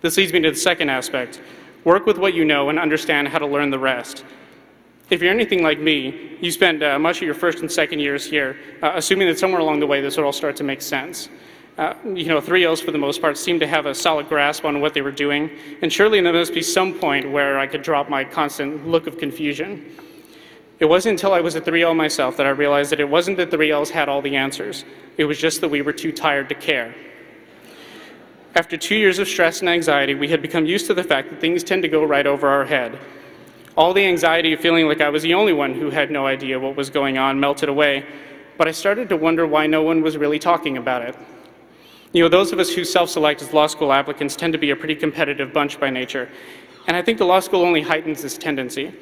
This leads me to the second aspect. Work with what you know and understand how to learn the rest. If you're anything like me, you spend uh, much of your first and second years here uh, assuming that somewhere along the way this would all start to make sense. Uh, you know, 3Ls for the most part seemed to have a solid grasp on what they were doing, and surely there must be some point where I could drop my constant look of confusion. It wasn't until I was a 3L myself that I realized that it wasn't that the 3Ls had all the answers, it was just that we were too tired to care. After two years of stress and anxiety, we had become used to the fact that things tend to go right over our head. All the anxiety of feeling like I was the only one who had no idea what was going on melted away, but I started to wonder why no one was really talking about it. You know, those of us who self-select as law school applicants tend to be a pretty competitive bunch by nature, and I think the law school only heightens this tendency.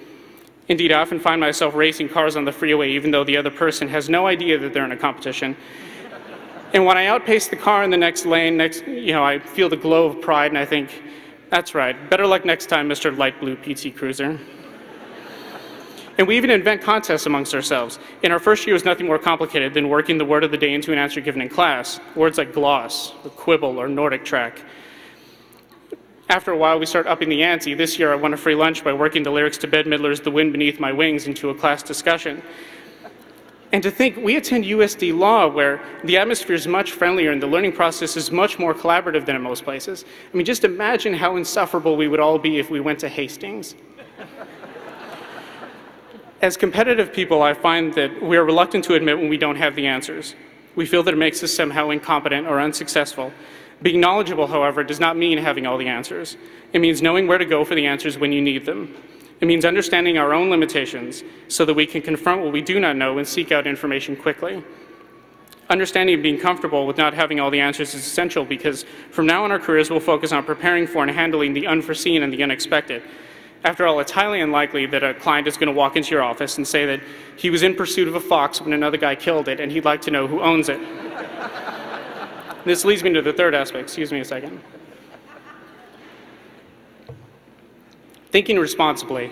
Indeed, I often find myself racing cars on the freeway even though the other person has no idea that they're in a competition. And when I outpace the car in the next lane, next, you know, I feel the glow of pride and I think, that's right, better luck next time, Mr. Light Blue PT Cruiser. And we even invent contests amongst ourselves. In our first year, it was nothing more complicated than working the word of the day into an answer given in class. Words like gloss, or quibble, or Nordic track. After a while, we start upping the ante. This year, I won a free lunch by working the lyrics to Bette Midler's The Wind Beneath My Wings into a class discussion. And to think we attend USD Law where the atmosphere is much friendlier and the learning process is much more collaborative than in most places. I mean, just imagine how insufferable we would all be if we went to Hastings. As competitive people, I find that we are reluctant to admit when we don't have the answers. We feel that it makes us somehow incompetent or unsuccessful. Being knowledgeable, however, does not mean having all the answers. It means knowing where to go for the answers when you need them. It means understanding our own limitations so that we can confront what we do not know and seek out information quickly. Understanding and being comfortable with not having all the answers is essential because from now on our careers we'll focus on preparing for and handling the unforeseen and the unexpected. After all, it's highly unlikely that a client is going to walk into your office and say that he was in pursuit of a fox when another guy killed it and he'd like to know who owns it. this leads me to the third aspect. Excuse me a second. Thinking responsibly.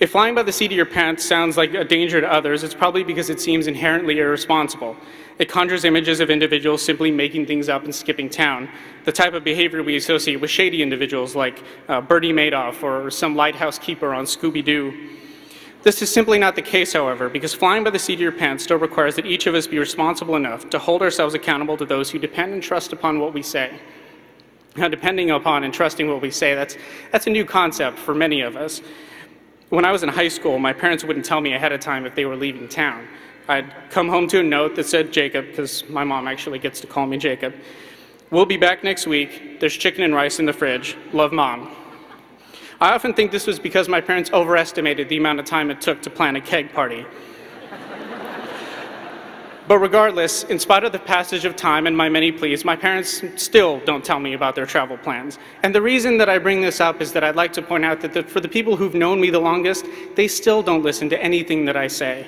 If flying by the seat of your pants sounds like a danger to others, it's probably because it seems inherently irresponsible. It conjures images of individuals simply making things up and skipping town, the type of behavior we associate with shady individuals like uh, Bernie Madoff or some lighthouse keeper on Scooby-Doo. This is simply not the case, however, because flying by the seat of your pants still requires that each of us be responsible enough to hold ourselves accountable to those who depend and trust upon what we say. Now, depending upon and trusting what we say, that's, that's a new concept for many of us. When I was in high school, my parents wouldn't tell me ahead of time if they were leaving town. I'd come home to a note that said Jacob, because my mom actually gets to call me Jacob. We'll be back next week. There's chicken and rice in the fridge. Love, Mom. I often think this was because my parents overestimated the amount of time it took to plan a keg party. But regardless, in spite of the passage of time and my many pleas, my parents still don't tell me about their travel plans. And the reason that I bring this up is that I'd like to point out that the, for the people who've known me the longest, they still don't listen to anything that I say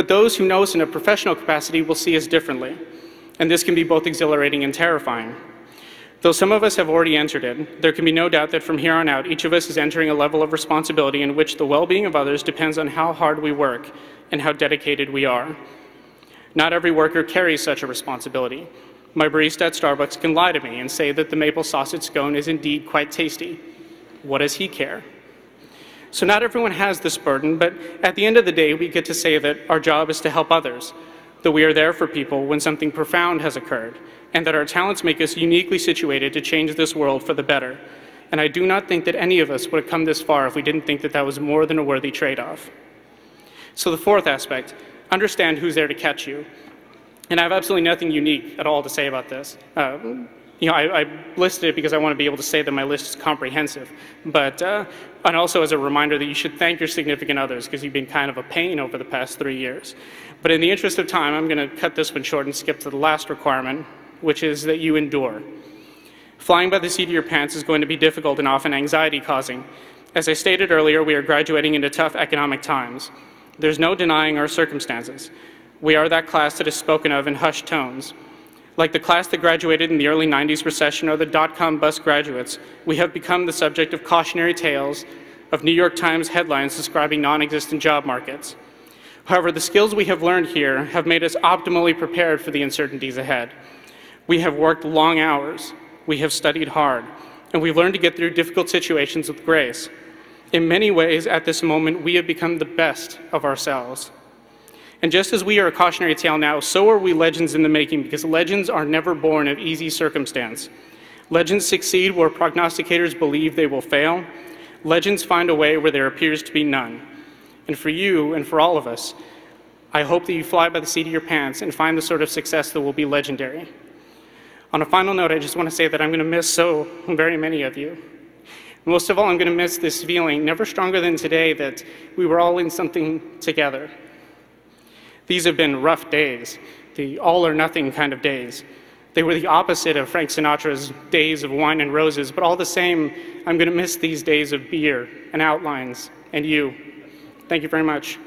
but those who know us in a professional capacity will see us differently. And this can be both exhilarating and terrifying. Though some of us have already entered it, there can be no doubt that from here on out, each of us is entering a level of responsibility in which the well-being of others depends on how hard we work and how dedicated we are. Not every worker carries such a responsibility. My barista at Starbucks can lie to me and say that the maple sausage scone is indeed quite tasty. What does he care? So not everyone has this burden, but at the end of the day, we get to say that our job is to help others, that we are there for people when something profound has occurred, and that our talents make us uniquely situated to change this world for the better. And I do not think that any of us would have come this far if we didn't think that that was more than a worthy trade-off. So the fourth aspect, understand who's there to catch you. And I have absolutely nothing unique at all to say about this. Uh, you know, I, I, listed it because I want to be able to say that my list is comprehensive. But, uh, and also as a reminder that you should thank your significant others because you've been kind of a pain over the past three years. But in the interest of time, I'm going to cut this one short and skip to the last requirement, which is that you endure. Flying by the seat of your pants is going to be difficult and often anxiety causing. As I stated earlier, we are graduating into tough economic times. There's no denying our circumstances. We are that class that is spoken of in hushed tones. Like the class that graduated in the early 90s recession or the dot-com bust graduates, we have become the subject of cautionary tales of New York Times headlines describing non-existent job markets. However, the skills we have learned here have made us optimally prepared for the uncertainties ahead. We have worked long hours. We have studied hard, and we've learned to get through difficult situations with grace. In many ways, at this moment, we have become the best of ourselves. And just as we are a cautionary tale now, so are we legends in the making, because legends are never born of easy circumstance. Legends succeed where prognosticators believe they will fail. Legends find a way where there appears to be none. And for you and for all of us, I hope that you fly by the seat of your pants and find the sort of success that will be legendary. On a final note, I just want to say that I'm going to miss so very many of you. Most of all, I'm going to miss this feeling, never stronger than today, that we were all in something together. These have been rough days, the all or nothing kind of days. They were the opposite of Frank Sinatra's days of wine and roses, but all the same, I'm going to miss these days of beer and outlines and you. Thank you very much.